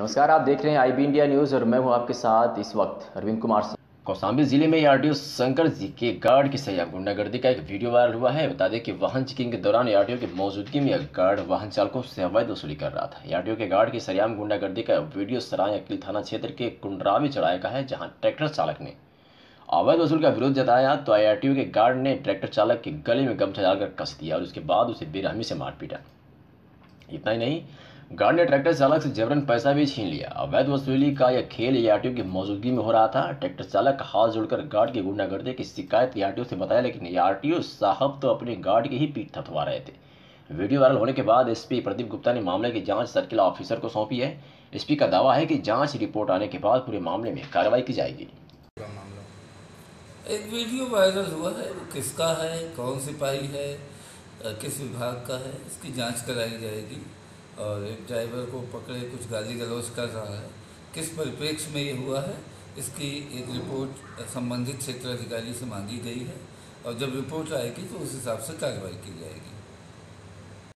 नमस्कार, आप देख रहे हैं आई बी इंडिया न्यूज़ और मैं हूँ आपके साथ इस वक्त अरविंद कुमार सिंह। कौशाम्बी ज़िले में आरटीओ शंकर जी के गार्ड की सयाम गुंडागर्दी का एक वीडियो वायरल हुआ है। बता दें कि वाहन चेकिंग के दौरान आरटीओ की मौजूदगी में गार्ड वाहन चालकों से अवैध वसूली कर रहा था। आरटीओ के गार्ड की सरेआम गुंडागर्दी का वीडियो सराय अकील थाना क्षेत्र के कुंडरावी चढ़ाए का है, जहाँ ट्रैक्टर चालक ने अवैध वसूल का विरोध जताया। तो आईआरटीओ के गार्ड ने ट्रैक्टर चालक के गले में गमछा डालकर कस दिया और उसके बाद उसे बेरहमी से मार पीटा। इतना ही नहीं गार्ड ने ट्रैक्टर चालक से जबरन पैसा भी छीन लिया। अवैध वसूली का यह खेल एआरटीओ की मौजूदगी में हो रहा था। ट्रैक्टर चालक का हाथ जोड़कर गार्ड की गुंडागर्दी की शिकायत एआरटीओ से बताया, लेकिन एआरटीओ साहब तो अपने गार्ड की ही पीठ थथवा रहे थे। वीडियो वायरल होने के बाद एसपी प्रदीप गुप्ता ने मामले की जाँच सर्किल ऑफिसर को सौंपी है। एसपी का दावा है कि जाँच रिपोर्ट आने के बाद पूरे मामले में कार्रवाई की जाएगी। एक वीडियो वायरल हुआ है, वो किसका है, कौन सिपाही है किस विभाग का है, इसकी जाँच कराई जाएगी। और एक ड्राइवर को पकड़े कुछ गाली गलौज कर रहा है। किस परिप्रेक्ष्य में ये हुआ है? इसकी एक रिपोर्ट संबंधित क्षेत्र अधिकारी से मांगी गई है और जब रिपोर्ट आएगी तो उस हिसाब से कार्रवाई की जाएगी।